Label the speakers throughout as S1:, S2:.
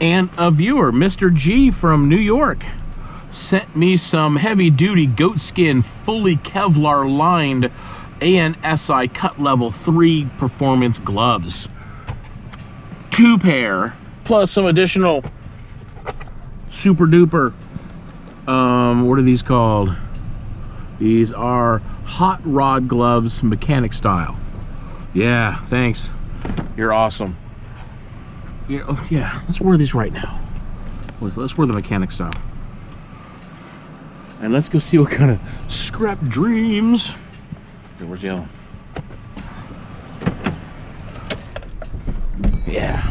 S1: And a viewer, Mr. G from New York, sent me some heavy duty goatskin, fully Kevlar lined ANSI cut level 3 performance gloves. Two pair, plus some additional super duper, um, what are these called? These are hot rod gloves, mechanic style. Yeah, thanks. You're awesome. Yeah, oh, yeah, let's wear these right now. Let's, wear the mechanic style. And let's go see what kind of scrap dreams. Here, where's the other? Yeah.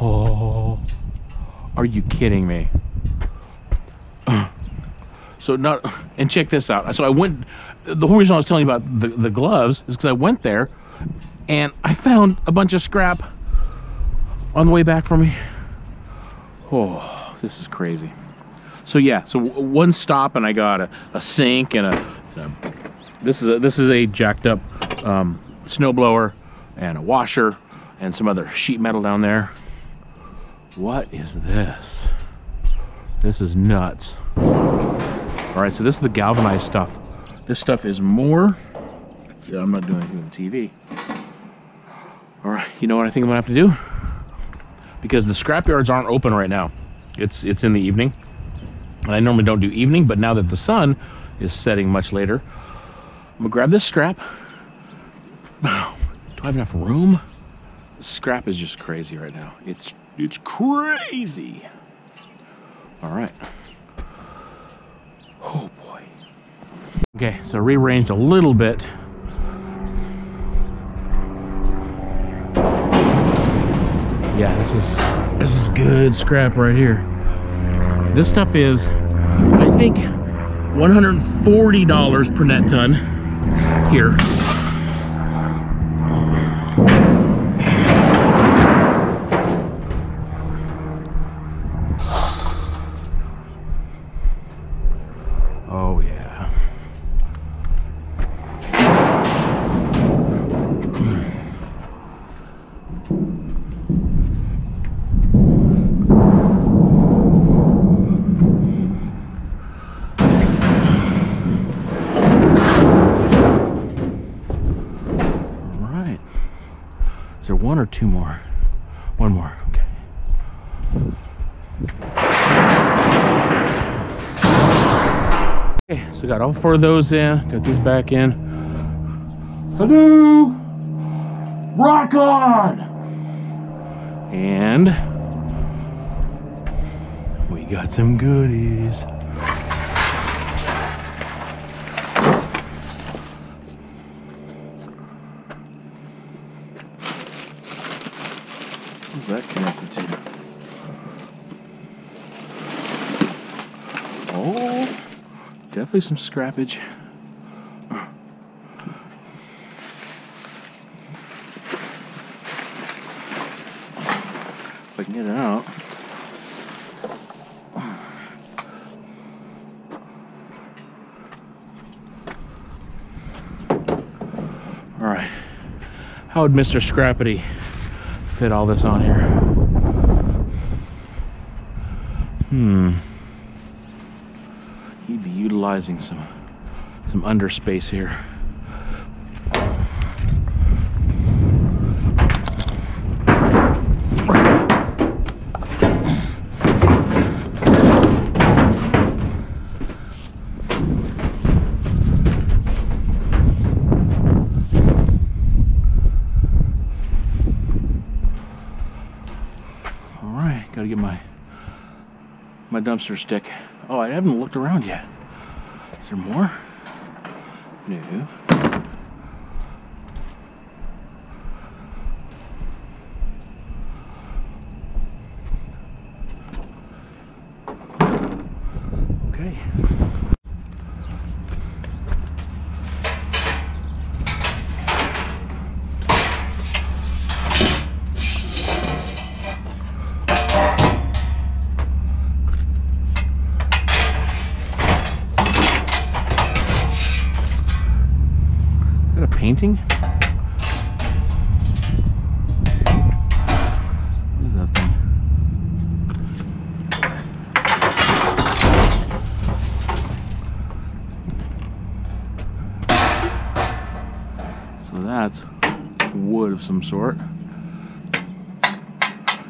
S1: Oh, are you kidding me? So not, and check this out. So I went, the whole reason I was telling you about the, the gloves is because I went there and I found a bunch of scrap on the way back from me. Oh, this is crazy. So yeah, so one stop and I got a, a sink and a, a, this is a this is a jacked up um, snowblower and a washer and some other sheet metal down there. What is this? This is nuts. All right, so this is the galvanized stuff. This stuff is more. Yeah, I'm not doing anything with TV. All right, you know what I think I'm gonna have to do? Because the scrap yards aren't open right now. It's it's in the evening, and I normally don't do evening, but now that the sun is setting much later, I'm gonna grab this scrap. Do I have enough room? Scrap is just crazy right now. It's it's crazy. All right. Oh boy. Okay, so rearranged a little bit. Yeah, this is this is good scrap right here. This stuff is, I think, $140 per net ton here. So four of those in. Got these back in. Hello! Rock on! And we got some goodies. What's that connected to? Oh, definitely some scrappage. If I can get it out. All right. How would Mr. Scrappity fit all this on here? Hmm. Utilizing some some underspace here. All right, gotta get my my dumpster stick. Oh, I haven't looked around yet. Is there more? No. painting. So that's wood of some sort.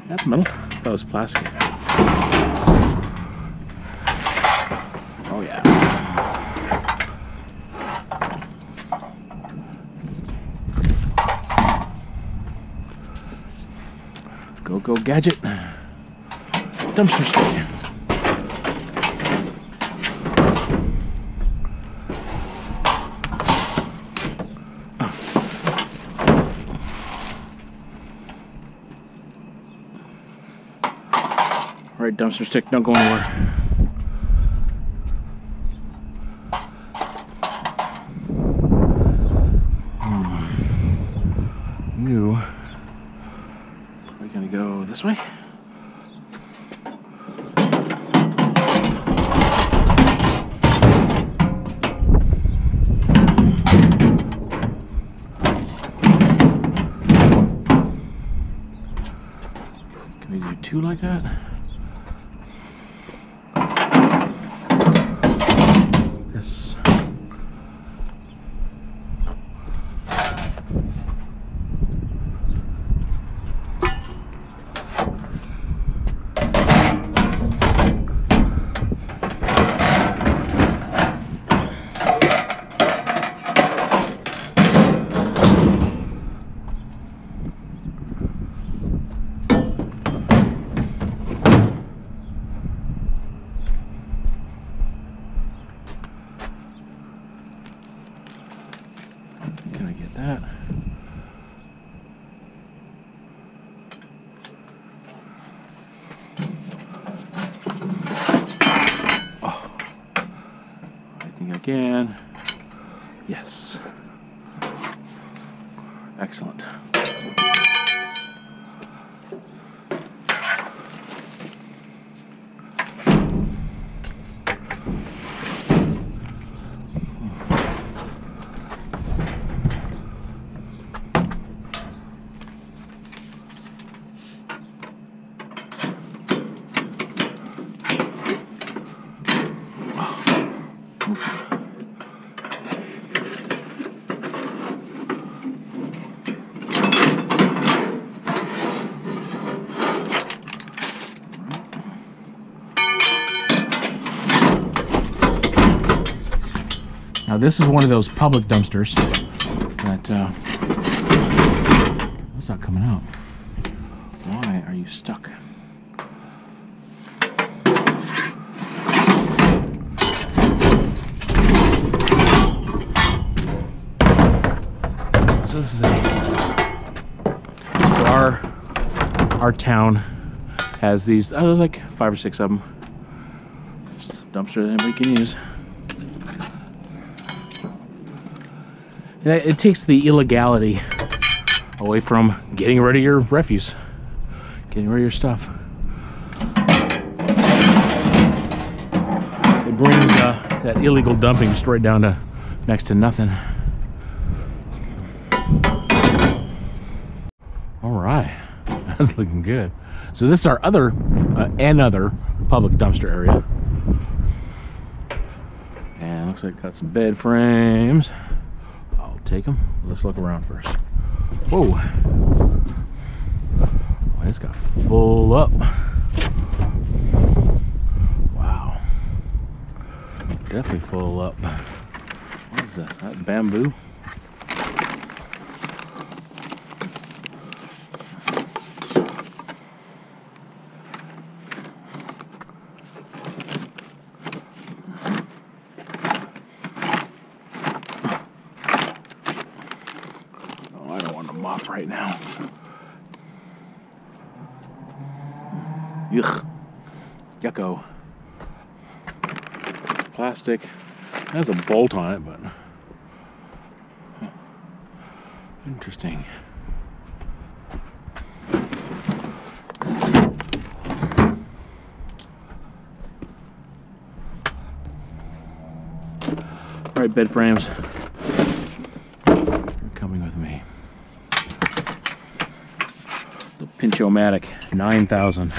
S1: That's metal. That was plastic. Go gadget. Dumpster stick. All right, dumpster stick, don't go anywhere. Hmm. You are gonna go this way? We do two like that? Yes. Can I get that? Oh, I think I can. Yes. Excellent. Now this is one of those public dumpsters that uh, it's not coming out. Why are you stuck? So this is a so our our town has these. I don't know, like five or six of them. Just dumpster that anybody can use. It takes the illegality away from getting rid of your refuse, getting rid of your stuff. It brings uh, that illegal dumping straight down to next to nothing. All right, that's looking good. So this is our other, uh, another public dumpster area. And looks like got some bed frames. Take them. Let's look around first. Whoa. Oh, it's got full up. Wow. Definitely full up. What is this? That bamboo? Oh, Mop right now. Yuck. Yucko. Plastic. Has a bolt on it, but. Interesting. All right, bed frames. You're coming with me. The 9000.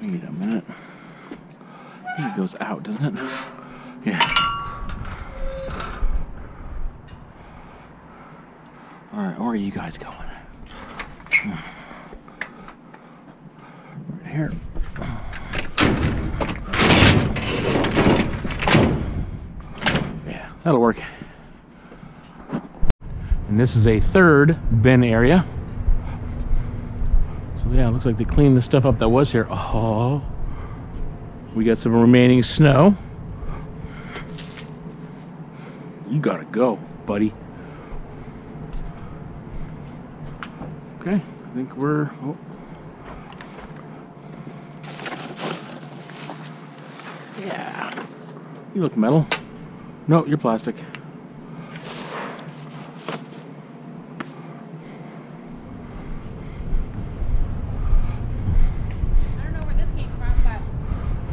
S1: Wait a minute. Yeah. All right, where are you guys going? Right here. Yeah, that'll work. And this is a third bin area. So yeah, looks like they cleaned the stuff up that was here. Oh, we got some remaining snow. You gotta go, buddy. Okay, I think we're. Oh. Yeah. You look metal. No, you're plastic.
S2: I don't know where this came from, but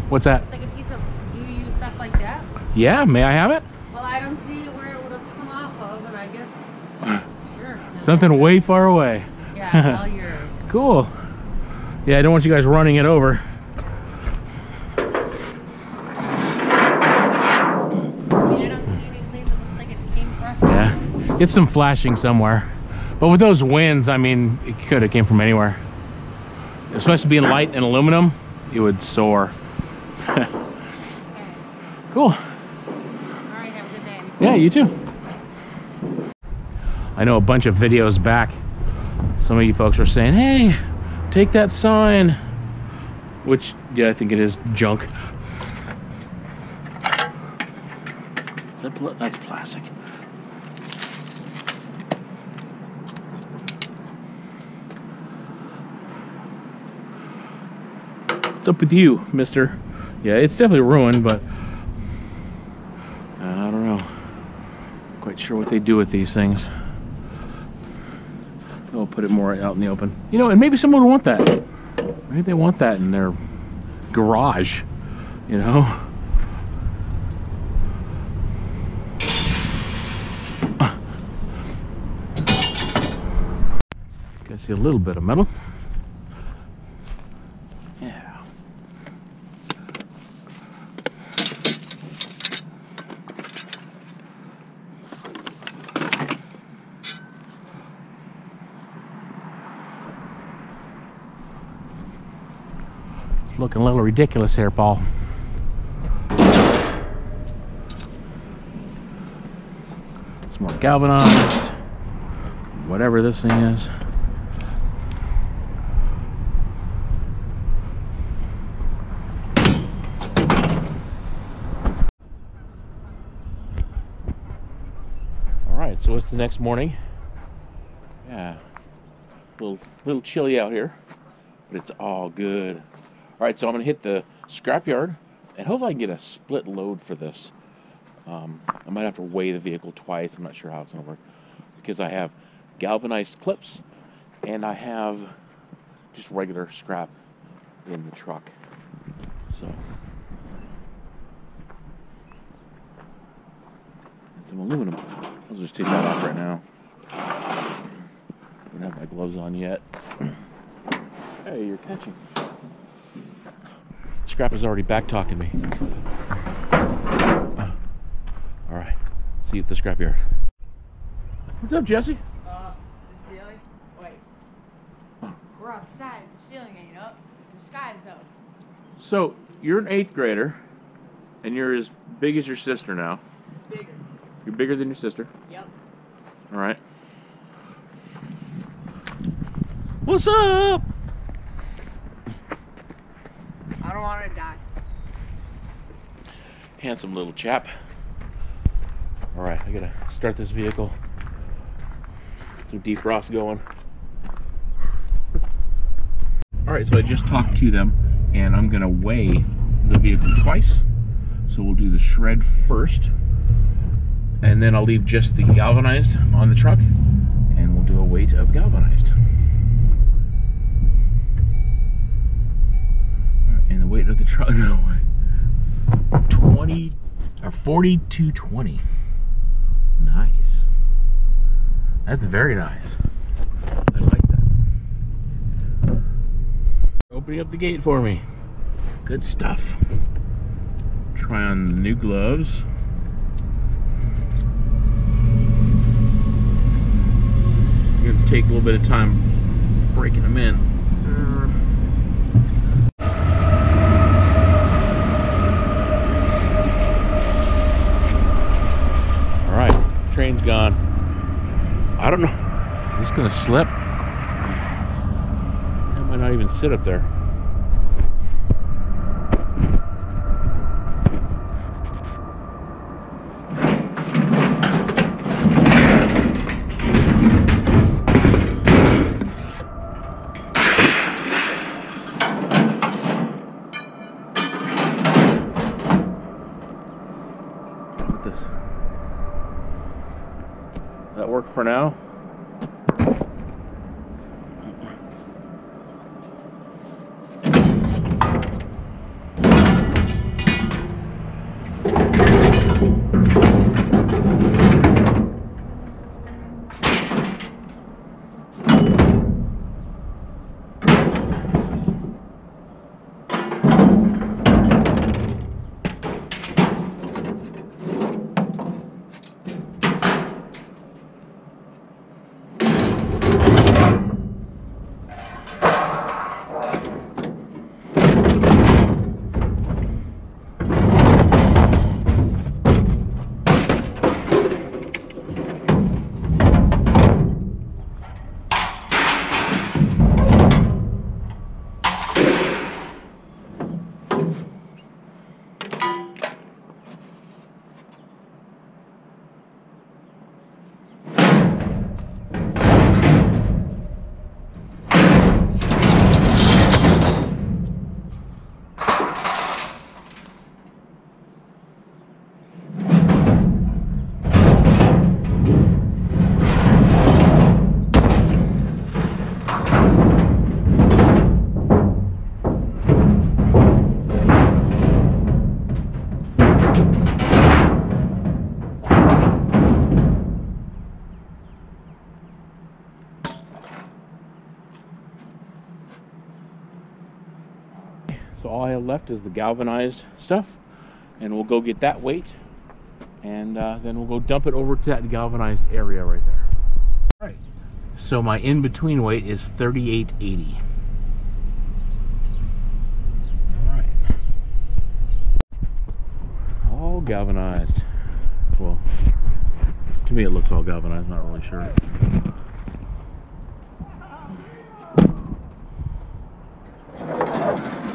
S1: What's that?
S2: it's like a piece of. Do you use stuff like that?
S1: Yeah, may I have it?
S2: Well, I don't see where it would have come off of, and I guess. Sure.
S1: Something way far away.
S2: Yeah, all yours.
S1: Cool. Yeah, I don't want you guys running it over.
S2: I mean, I don't see any place that looks like it came from.
S1: Yeah, it's some flashing somewhere. But with those winds, I mean, it could have came from anywhere. Especially being light and aluminum, it would soar.
S2: Okay.
S1: Cool.
S2: All right. Have a good day.
S1: Yeah, you too. I know a bunch of videos back, some of you folks were saying, hey, take that sign. Which, yeah, I think it is junk. Is that pla- That's plastic. What's up with you, mister? Yeah, it's definitely ruined, but I don't know. Quite sure what they do with these things. They'll put it more out in the open. You know, and maybe someone would want that. Maybe they want that in their garage, you know? Can see a little bit of metal. Looking a little ridiculous here, Paul. Some more galvanized. Whatever this thing is. All right, so it's the next morning. Yeah, little little chilly out here, but it's all good. All right, so I'm gonna hit the scrapyard, and hopefully I can get a split load for this. Um, I might have to weigh the vehicle twice. I'm not sure how it's gonna work because I have galvanized clips, and I have just regular scrap in the truck. So. Some aluminum. I'll just take that off right now. I Don't have my gloves on yet. Hey, you're catching. Scrap is already back talking me. All right. See you at the scrapyard. What's up, Jesse?
S3: Uh, the ceiling? Wait. We're outside. The ceiling ain't up. The sky's up.
S1: So you're an eighth grader, and you're as big as your sister now.
S3: Bigger.
S1: You're bigger than your sister.
S3: Yep.
S1: All right. What's up?
S3: I don't want to die.
S1: Handsome little chap. All right, I gotta start this vehicle. Some defrost going. All right, so I just talked to them, and I'm gonna weigh the vehicle twice. So we'll do the shred first, and then I'll leave just the galvanized on the truck, and we'll do a weight of galvanized. Weight of the truck, no way. 20 or 4220. Nice. That's very nice. I like that. Opening up the gate for me. Good stuff. try on the new gloves. Gonna take a little bit of time breaking them in. All right, train's gone. I don't know. Is this gonna slip? It might not even sit up there. Put this. That work for now? Have left is the galvanized stuff, and we'll go get that weight, and uh, then we'll go dump it over to that galvanized area right there. All right. So my in-between weight is 3880. All right. All galvanized. Well, to me it looks all galvanized. Not really sure. Those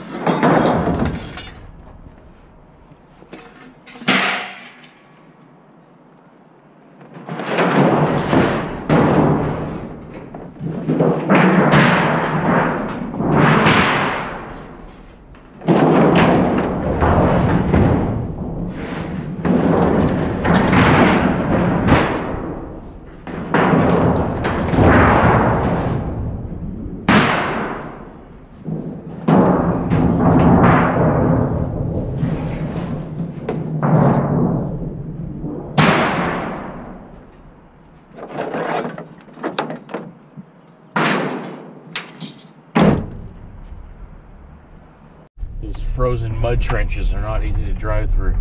S1: mud trenches are not easy to drive through.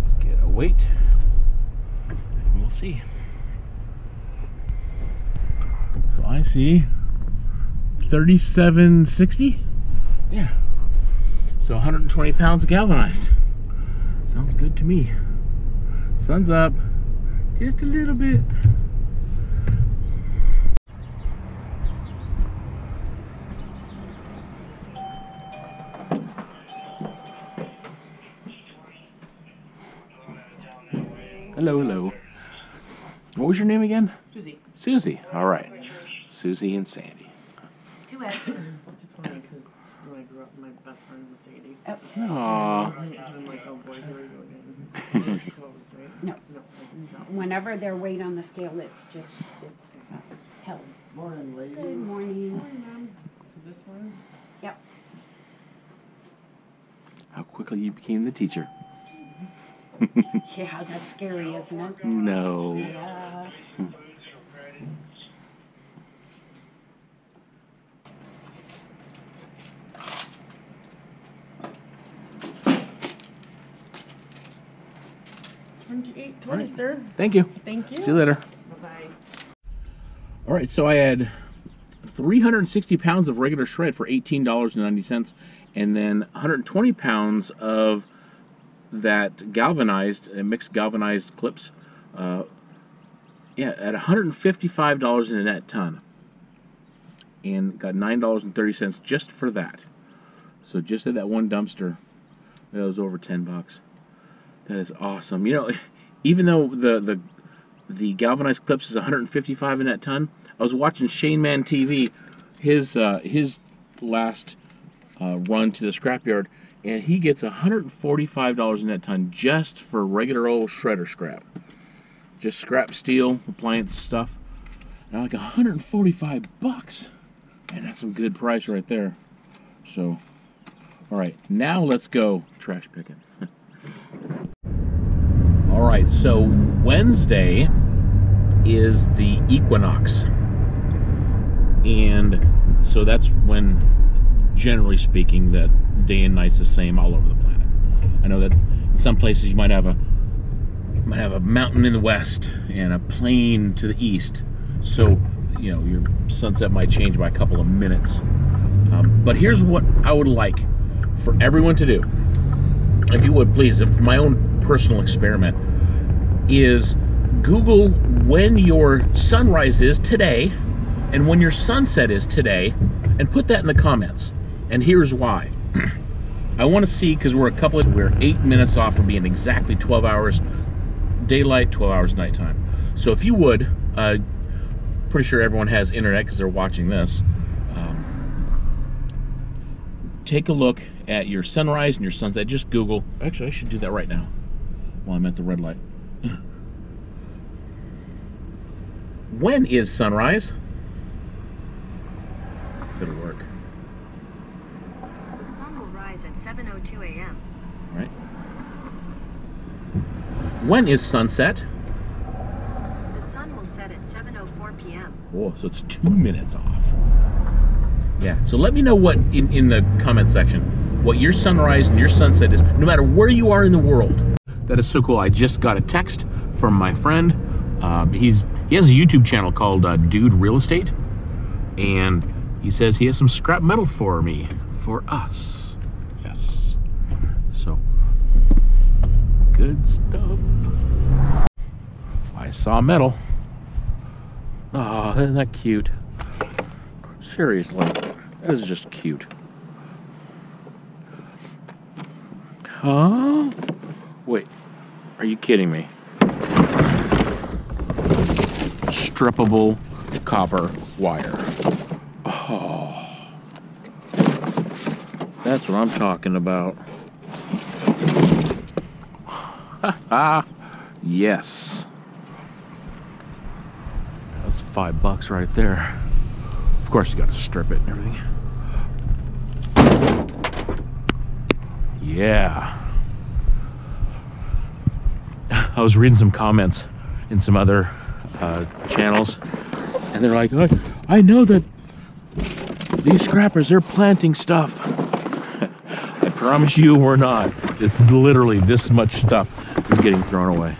S1: Let's get a weight and we'll see. So I see 3760. Yeah. So 120 pounds galvanized. Sounds good to me. Sun's up just a little bit. Hello, hello. What was your name again?
S3: Susie.
S1: Susie. All right. Susie and Sandy.
S3: Two S's.
S4: Just funny because when I grew up, my best friend was Sadie.
S1: Aww.
S4: I'm like, oh boy, here we go again. It's closed, right?
S5: No.
S4: No, it's.
S5: Whenever they're weight on the scale, it's just, it's held.
S4: Morning, ladies.
S5: Good morning.
S4: So this one?
S5: Yep.
S1: How quickly you became the teacher
S5: yeah, that's scary, isn't it?
S1: No.
S5: Yeah.
S4: Twenty-eight twenty, right. sir.
S1: Thank you.
S4: Thank you.
S1: See you later.
S4: Bye bye.
S1: All right, so I had 360 pounds of regular shred for $18.90 and then 120 pounds of that galvanized, uh, mixed galvanized clips. Uh, yeah, at $155 in a net ton. And got $9.30 just for that. So just at that one dumpster, that was over 10 bucks. That is awesome. You know, even though the the the galvanized clips is 155 in that ton. I was watching Shane Man TV, his uh, his last uh, run to the scrapyard, and he gets 145 dollars in that ton just for regular old shredder scrap, just scrap steel appliance stuff. I'm like 145 bucks, and that's some good price right there. So, all right, now let's go trash picking. all right, so Wednesday is the equinox. And so that's when, generally speaking, that day and night's the same all over the planet. I know that in some places you might have a might have a mountain in the west and a plain to the east. So, you know, your sunset might change by a couple of minutes. Um, but here's what I would like for everyone to do. If you would please, if my own personal experiment, is Google when your sunrise is today and when your sunset is today and put that in the comments. And here's why. I want to see because we're a couple of we're 8 minutes off from being exactly 12 hours daylight, 12 hours nighttime. So if you would uh, pretty sure everyone has internet because they're watching this. Um, take a look at your sunrise and your sunset. Just Google. Actually, I should do that right now while I'm at the red light. when is sunrise? If it'll work,
S6: The sun will rise at 7:02 a.m.
S1: right? When is sunset?
S6: The sun will set at 7:04 p.m.
S1: Whoa, so it's two minutes off. Yeah, so let me know what in, in the comment section what your sunrise and your sunset is, no matter where you are in the world. That is so cool. I just got a text from my friend. Uh, he's he has a YouTube channel called uh, Dude Real Estate, and he says he has some scrap metal for me, for us. Yes. So good stuff. I saw metal. Oh, isn't that cute? Seriously, that is just cute. Huh? Wait, are you kidding me? Strippable copper wire. Oh, that's what I'm talking about. Ah, yes. That's five bucks right there. Of course, you got to strip it and everything. Yeah. I was reading some comments in some other uh, channels, and they're like, "I, I know that these scrappers they're planting stuff." I promise you, we're not. It's literally this much stuff getting thrown away.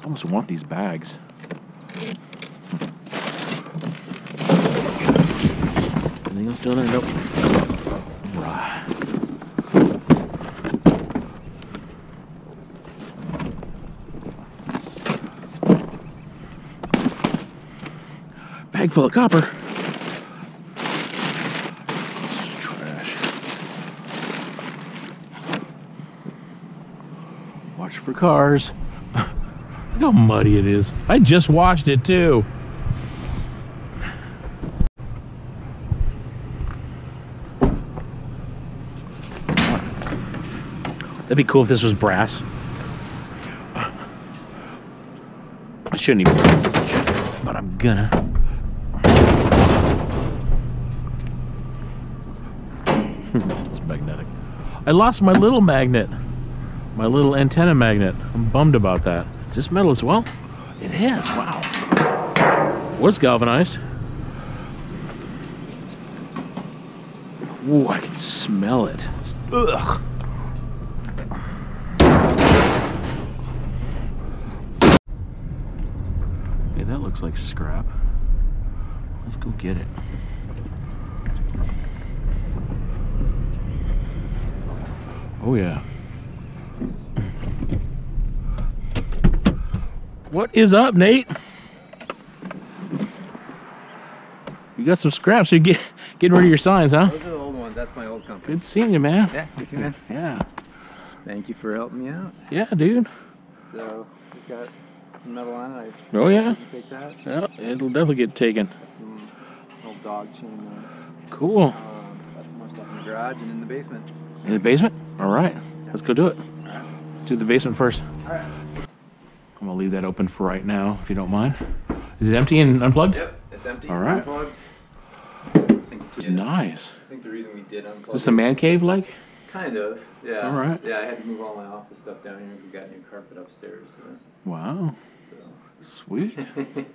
S1: I almost want these bags. Anything else down there? Nope. Right. Bag full of copper. This is trash. Watch for cars. Look how muddy it is. I just washed it too. That'd be cool if this was brass. I shouldn't even, but I'm gonna. it's magnetic. I lost my little magnet, my little antenna magnet. I'm bummed about that. Is this metal as well? It is. Wow. Was galvanized. Ooh, I can smell it. It's- ugh. Okay, that looks like scrap. Let's go get it. Oh yeah. What is up, Nate? You got some scraps. You get getting rid of your signs, huh?
S7: Those are the old ones. That's my old company.
S1: Good seeing you, man.
S7: Yeah, you too, man.
S1: Yeah.
S7: Thank you for helping me out.
S1: Yeah, dude.
S7: So this has got some metal on it.
S1: Oh yeah.
S7: take that.
S1: Yeah, it'll definitely get taken.
S7: Got some old dog chain there.
S1: Cool.
S7: Um, got some more stuff in the garage and in the basement.
S1: In the basement? All right. Let's go do it.
S7: Alright.
S1: Do the basement first.
S7: Alright.
S1: I'm gonna leave that open for right now, if you don't mind. Is it empty and unplugged?
S7: Yep, it's empty.
S1: All right.
S7: Unplugged.
S1: It's nice.
S7: I think the reason we did unplug.
S1: Is this a man cave like?
S7: Kind of. Yeah.
S1: All right.
S7: Yeah, I had to move all my office stuff down here because we got new carpet upstairs. So.
S1: Wow.
S7: so.
S1: Sweet.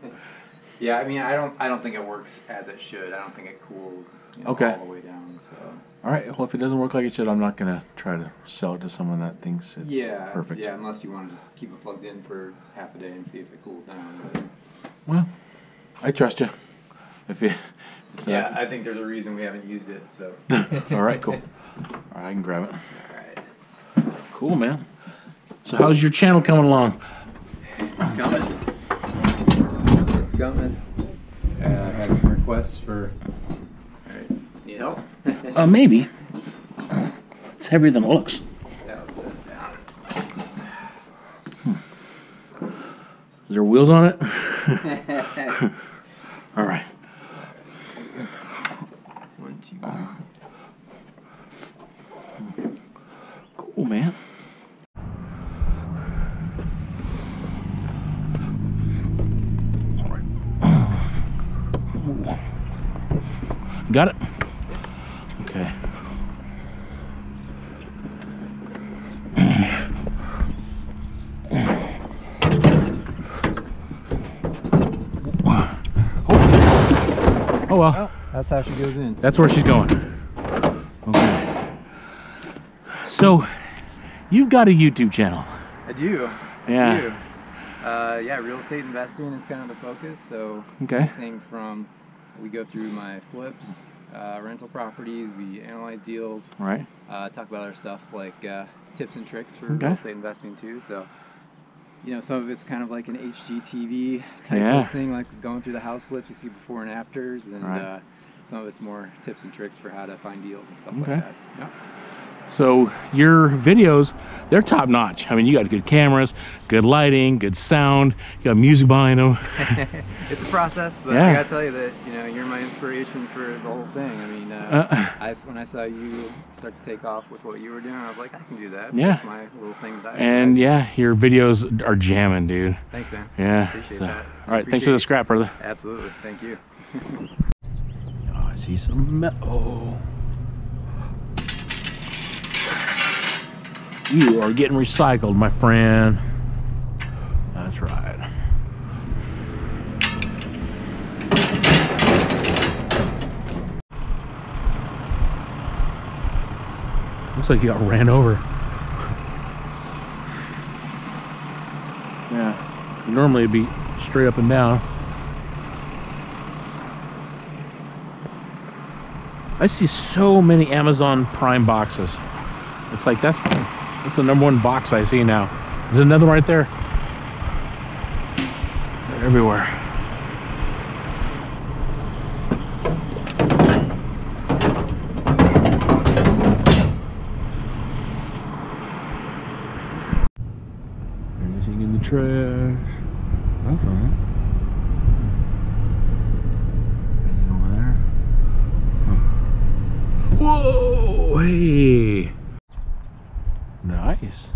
S7: yeah, I mean, I don't, I don't think it works as it should. I don't think it cools you know,
S1: Okay.
S7: all the way down. So
S1: All right. Well, if it doesn't work like it should, I'm not gonna try to sell it to someone that thinks it's
S7: yeah,
S1: perfect.
S7: Yeah, unless you want to just keep it plugged in for half a day and see if it cools down. But,
S1: Well, I trust you. If you, it's
S7: yeah,
S1: not-
S7: I think there's a reason we haven't used it. So.
S1: All right. Cool. All right, I can grab it.
S7: All right.
S1: Cool, man. So how's your channel coming along?
S7: It's coming. It's coming. Uh, I had some requests for. All right. Need help?
S1: Uh, maybe. It's heavier than it looks.
S7: Yeah, let's set it down.
S1: Is there wheels on it? All right.
S7: One, two.
S1: Cool, man. Got it? Okay. Oh well.
S7: Oh, that's how she goes in.
S1: That's where she's going. Okay. So, you've got a YouTube channel.
S7: I do.
S1: Yeah.
S7: Do. Uh, yeah, real estate investing is kind of the focus. So
S1: Okay.
S7: anything from we go through my flips, uh, rental properties, we analyze deals,
S1: All right.
S7: uh, talk about other stuff like uh, tips and tricks for
S1: Okay.
S7: real estate investing too. So, you know, some of it's kind of like an HGTV type
S1: Yeah.
S7: of thing, like going through the house flips, you see before and afters, and
S1: Right.
S7: uh, some of it's more tips and tricks for how to find deals and stuff
S1: Okay.
S7: like that. Yeah.
S1: So, your videos, they're top notch. I mean, you got good cameras, good lighting, good sound, you got music behind them.
S7: it's a process, but
S1: Yeah.
S7: I gotta tell you that you know you're my inspiration for the whole thing. I mean, uh,
S1: Uh,
S7: I when I saw you start to take off with what you were doing, I was like, I can do that.
S1: Yeah.
S7: My little thing. That
S1: and
S7: I-
S1: yeah, your videos are jamming, dude.
S7: thanks, man.
S1: Yeah.
S7: Appreciate
S1: so-
S7: that.
S1: All right. Thanks for the scrap, brother.
S7: Absolutely. Thank you.
S1: Oh, I see some metal. You are getting recycled, my friend. That's right. Looks like you got ran over. Yeah. Normally it'd be straight up and down. I see so many Amazon Prime boxes. It's like that's the, that's the number one box I see now. There's another right there. They're everywhere. Anything in the trash? Nothing. Anything over there? Whoa! Hey! Nice.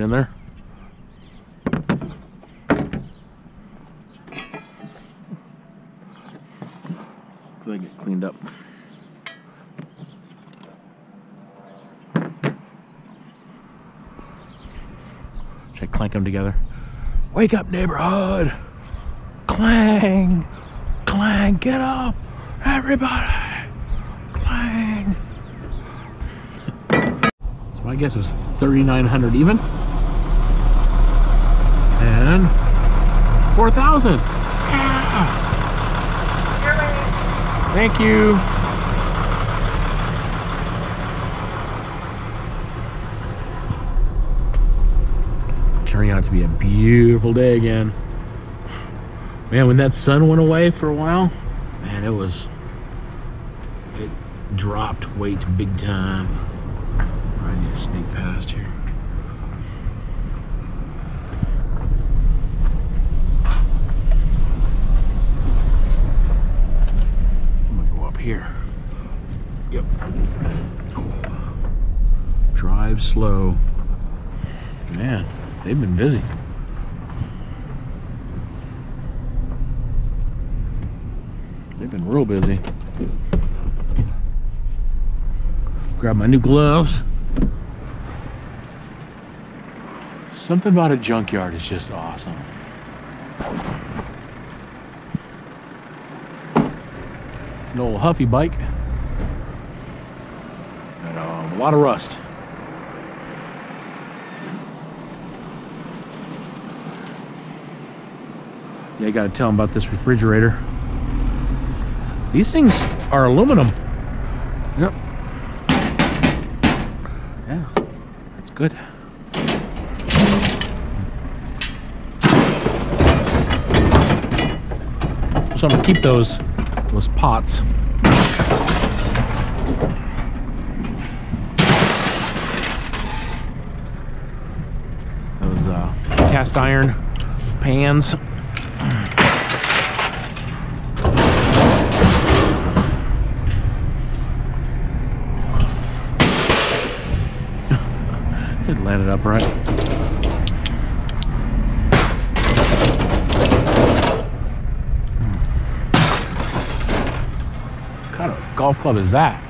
S1: In there. They get cleaned up. Should I clank them together? Wake up, neighborhood! Clang! Clang! Get up! Everybody, clang. so my guess is 3,900 even. And 4,000. Yeah. Thank you. Turning out to be a beautiful day again. Man, when that sun went away for a while, man, it was it dropped weight big time. I need to sneak past here. I'm gonna go up here. Yep. Drive slow. Man, they've been busy. They've been real busy. Grab my new gloves. Something about a junkyard is just awesome. It's an old Huffy bike. And um, a lot of rust. Yeah, I gotta tell them about this refrigerator. These things are aluminum. Yep. Yeah, that's good. So I'm gonna keep those those pots. Those uh, cast iron pans. It upright. What kind of golf club is that?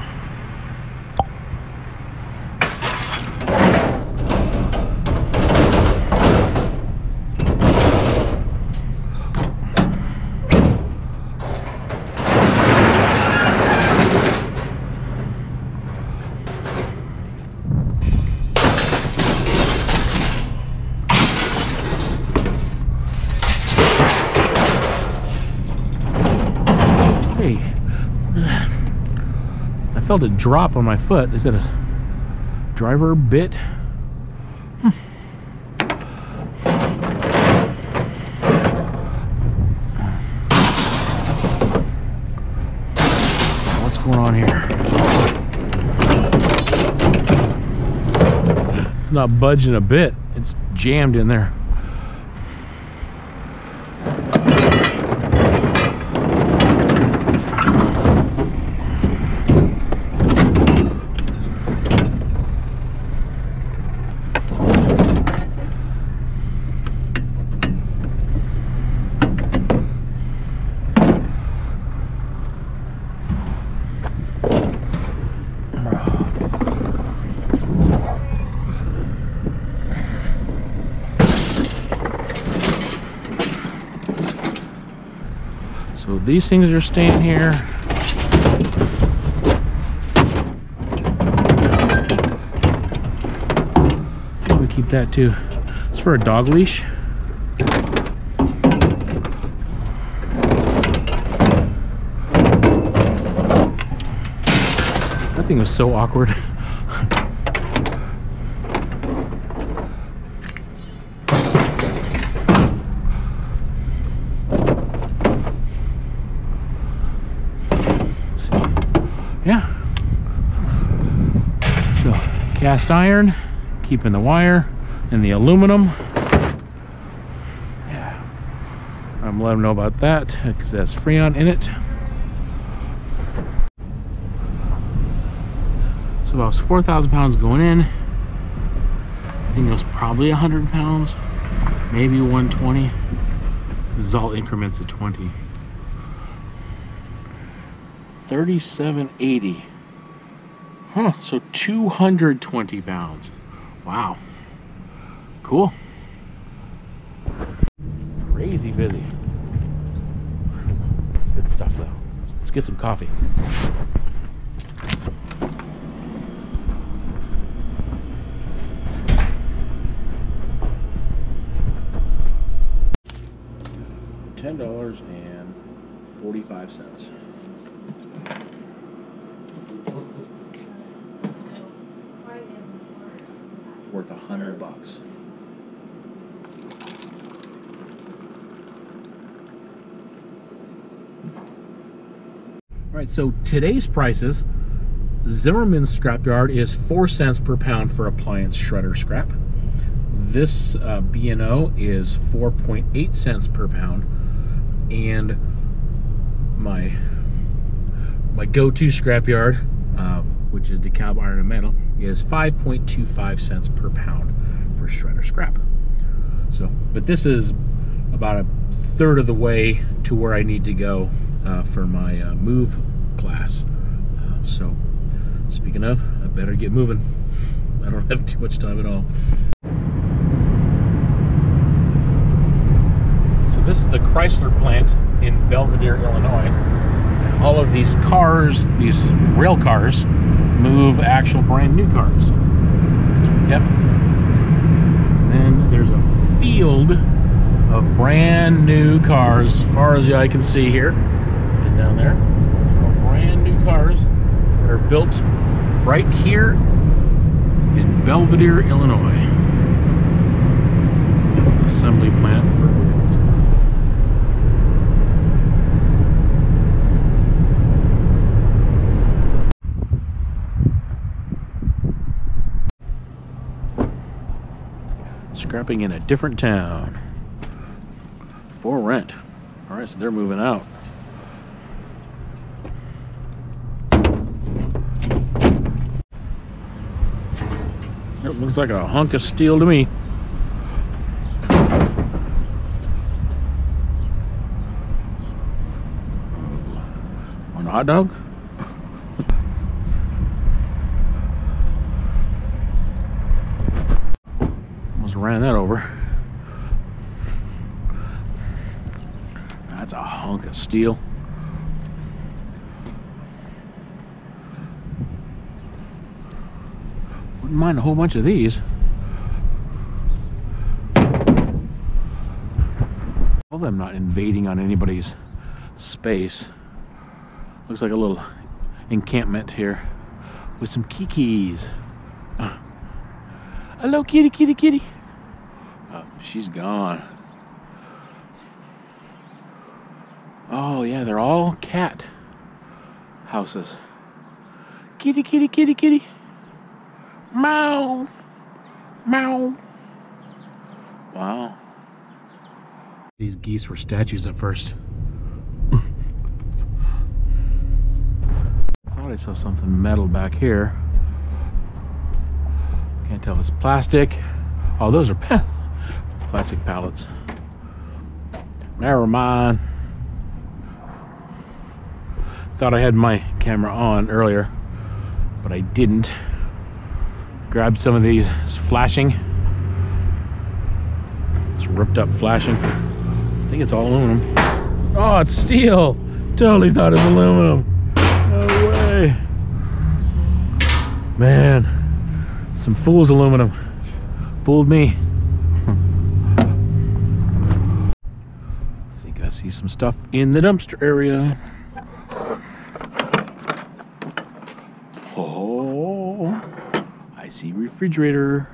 S1: Felt a drop on my foot. Is that a driver bit? Hmm. What's going on here? It's not budging a bit. It's jammed in there. So these things are staying here. We keep that too. It's for a dog leash. That thing was so awkward. yeah. So cast iron, keeping the wire and the aluminum. Yeah. I'm letting them know about that because it has Freon in it. So about 4,000 pounds going in. I think it was probably 100 pounds, maybe 120. This is all increments of 20. 3780. Huh, so 220 pounds. Wow. Cool. Crazy busy. Good stuff though. Let's get some coffee. Ten dollars and forty-five cents. Worth a hundred bucks. All right, so today's prices, Zimmerman's scrapyard is four cents per pound for appliance shredder scrap. This uh, B&O is 4.8 cents per pound, and my my go-to scrapyard, uh, which is DeKalb Iron and Metal, is 5.25 cents per pound for shredder scrap. So, but this is about a third of the way to where I need to go uh, for my uh, move class. Uh, so, speaking of, I better get moving. I don't have too much time at all. So this is the Chrysler plant in Belvidere, Illinois. All of these cars, these rail cars, move actual brand new cars. Yep. Then there's a field of brand new cars as far as the eye can see here and down there. Brand new cars that are built right here in Belvidere, Illinois. It's an assembly plant for wheels. Scrapping in a different town for rent. All right, so they're moving out. It looks like a hunk of steel to me. Want a hot dog? Ran that over. That's a hunk of steel. Wouldn't mind a whole bunch of these. Of them not invading on anybody's space. Looks like a little encampment here with some kikis. Uh. Hello, kitty, kitty, kitty. She's gone. Oh, yeah, they're all cat houses. Kitty, kitty, kitty, kitty. Meow. Meow. Wow. These geese were statues at first. I Thought I saw something metal back here. Can't tell if it's plastic. Oh, those are pa- plastic pallets. Never mind. Thought I had my camera on earlier, but I didn't. Grabbed some of these. It's flashing. It's ripped up flashing. I think it's all aluminum. Oh, it's steel. Totally thought it was aluminum. No way. Man, some fool's aluminum. Fooled me. think I see some stuff in the dumpster area. Oh, I see refrigerator.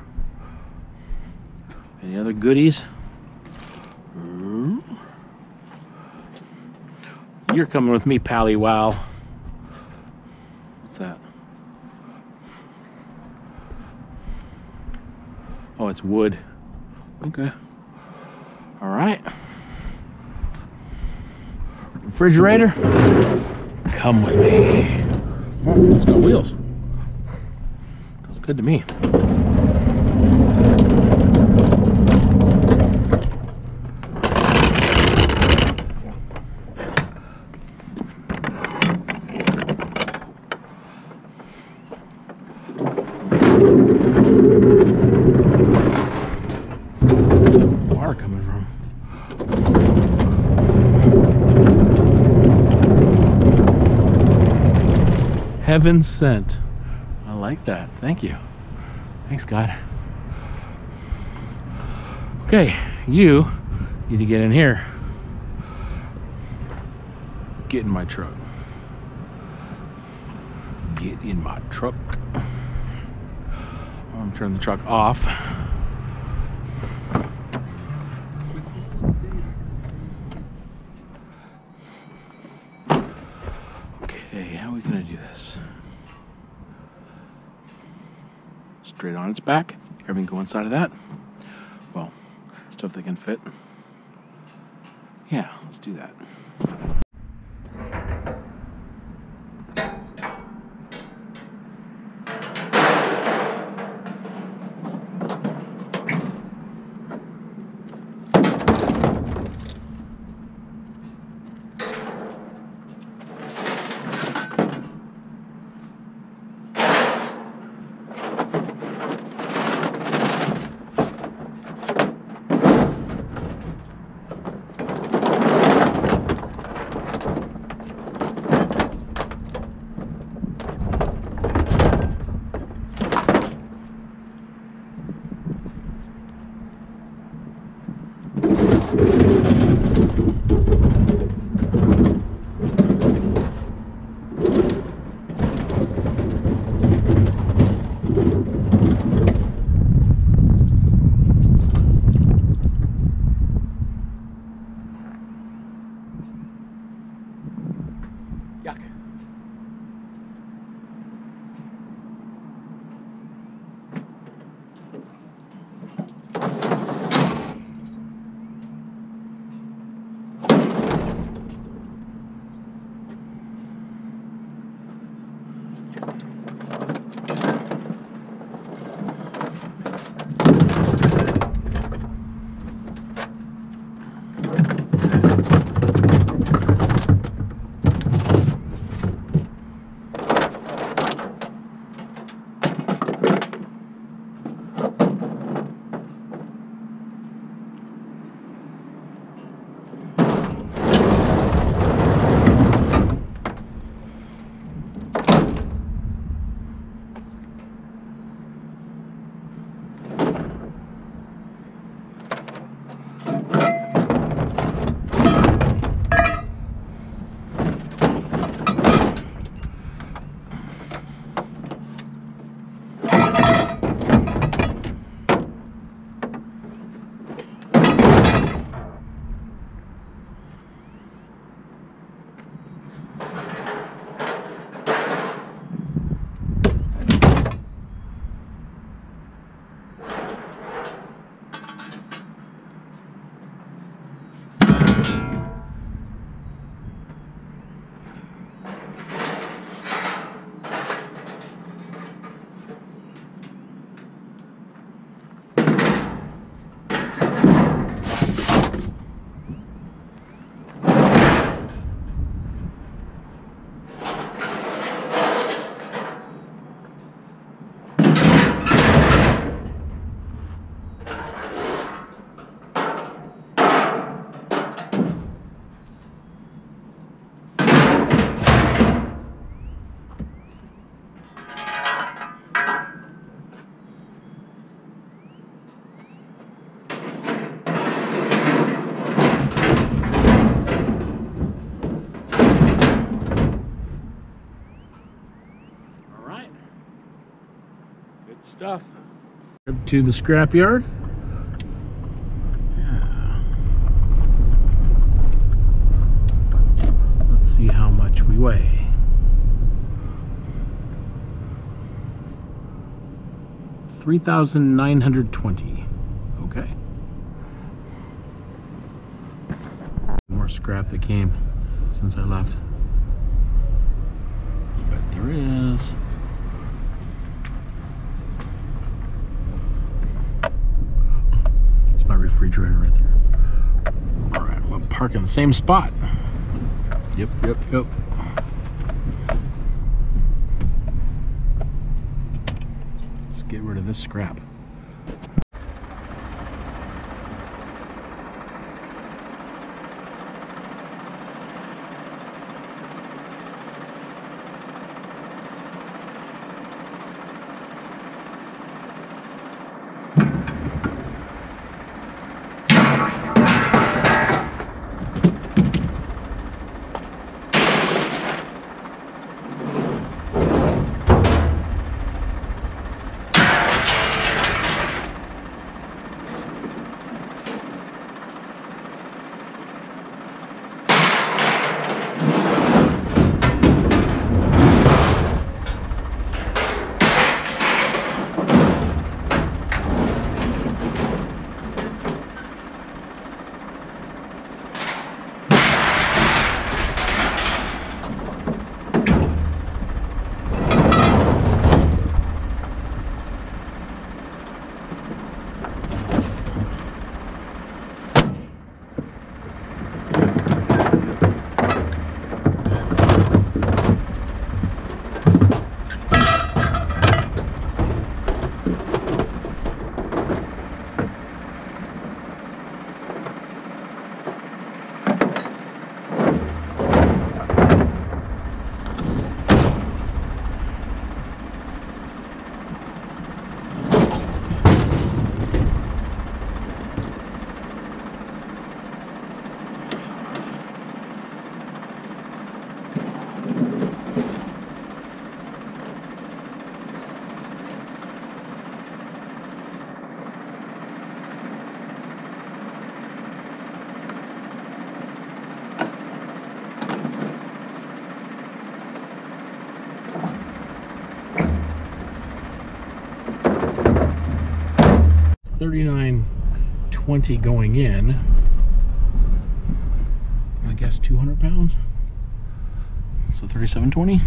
S1: Any other goodies? Hmm? You're coming with me, Pally Wow. What's that? Oh, it's wood. Okay. All right. Refrigerator, come with me. Oh, it's got wheels. Feels good to me. Water coming from. Heaven sent. I like that. Thank you. Thanks, God. Okay, you need to get in here. Get in my truck. Get in my truck. I'm gonna turn the truck off. Okay, how are we gonna do this? On its back. Everything go inside of that. Well, stuff that can fit. Yeah, let's do that. To the scrapyard. Yeah. Let's see how much we weigh. Three thousand nine hundred twenty. Okay. More scrap that came since I left. Bet there is. There's my refrigerator right there. All right, we'll park in the same spot. Yep, yep, yep. Let's get rid of this scrap. 39.20 going in. I guess 200 pounds. So 37.20.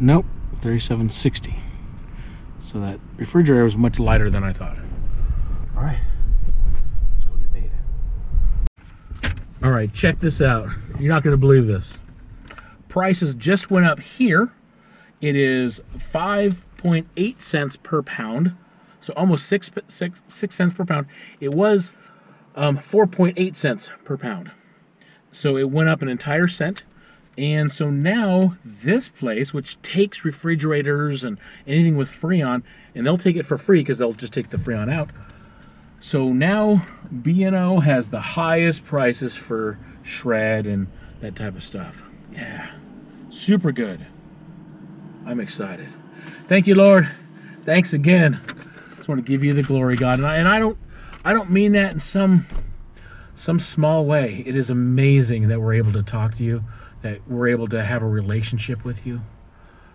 S1: Nope, 37.60. So that refrigerator was much lighter than I thought. All right, let's go get paid. All right, check this out. You're not going to believe this. Prices just went up here. It is 5.8 cents per pound, so almost six, six, six cents per pound. It was um, 4.8 cents per pound. So it went up an entire cent. And so now this place, which takes refrigerators and anything with Freon, and they'll take it for free because they'll just take the Freon out. So now B&O has the highest prices for shred and that type of stuff. Yeah, super good. I'm excited. Thank you, Lord. Thanks again. Want to give you the glory, God. And I, and I don't, I don't mean that in some, some small way. It is amazing that we're able to talk to you, that we're able to have a relationship with you.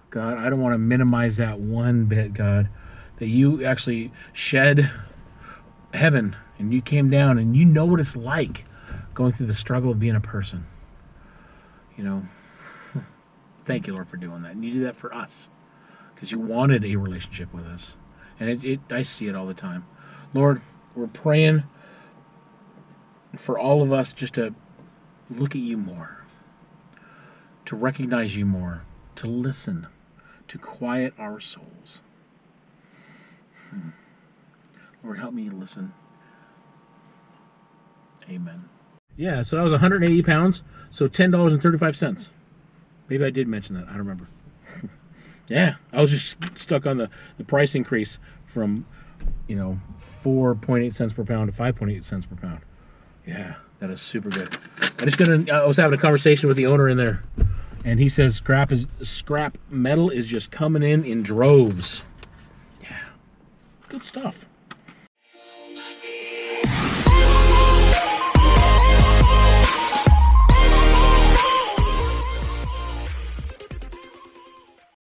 S1: God, I don't want to minimize that one bit, God. That you actually shed heaven and you came down and you know what it's like going through the struggle of being a person. You know, thank you, Lord, for doing that. And you do that for us because you wanted a relationship with us. And it, it, I see it all the time. Lord, we're praying for all of us just to look at you more, to recognize you more, to listen, to quiet our souls. Hmm. Lord, help me listen. Amen. Yeah, so that was 180 pounds, so $10.35. Maybe I did mention that. I don't remember. Yeah, I was just stuck on the, the price increase from, you know, 4.8 cents per pound to 5.8 cents per pound. Yeah, that is super good. I just gonna. I was having a conversation with the owner in there, and he says scrap is scrap metal is just coming in in droves. Yeah, good stuff.